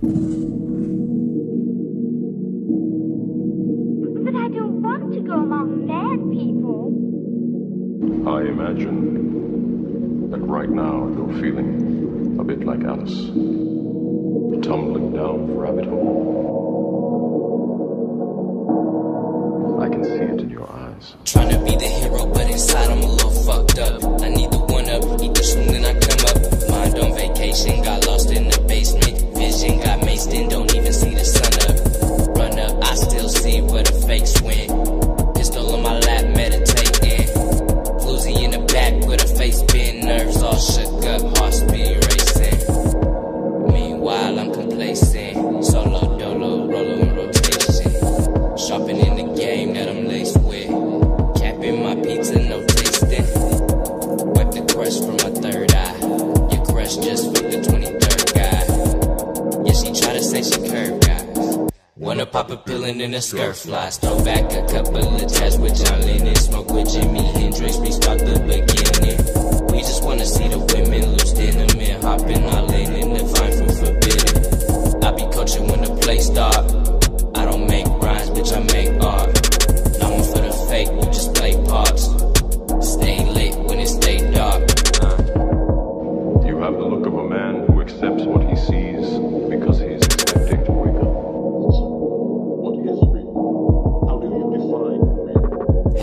But I don't want to go among mad people. I imagine that right now you're feeling a bit like Alice. Tumbling down the rabbit hole. I can see it in your eyes. Pizza, no tasting. Wipe the crust from my third eye. Your crush just fucked the 23rd guy. Yeah, she try to say she curved guys. Wanna pop a pill and then a skirt flies. Throw back a couple of tabs with John Lennon. Smoke with Jimi Hendrix, restart the beginning. We just wanna see the women loose denim and hopping all in in the vine from forbidden. I be coaching when the play start. Of a man who accepts what he sees because he is expecting to wake up. What is real? How do you define real?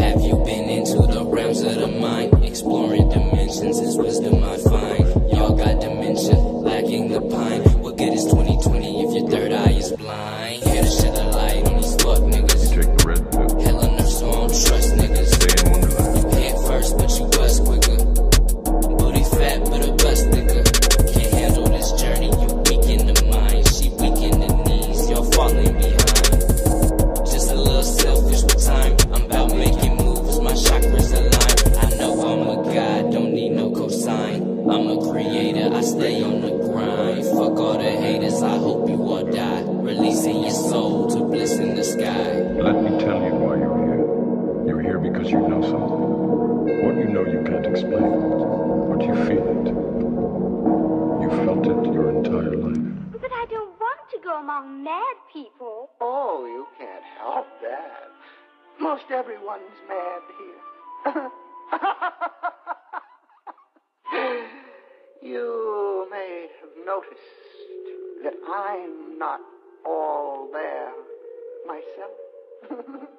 Have you been into the realms of the mind? Exploring dimensions is wisdom because you know something. What you know you can't explain, but you feel it. You felt it your entire life. But I don't want to go among mad people. Oh, you can't help that. Most everyone's mad here. you may have noticed that I'm not all there myself.